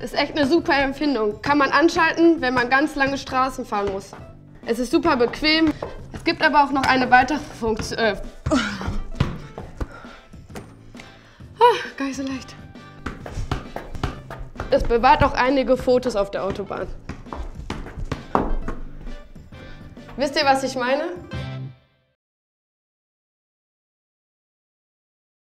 Ist echt eine super Empfindung. Kann man anschalten, wenn man ganz lange Straßen fahren muss. Es ist super bequem. Es gibt aber auch noch eine weitere Funktion. Äh. Ah, gar nicht so leicht. Es bewahrt auch einige Fotos auf der Autobahn. Wisst ihr, was ich meine?